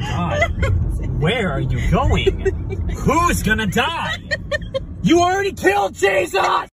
God, Where are you going? Who's gonna die? You already killed Jesus!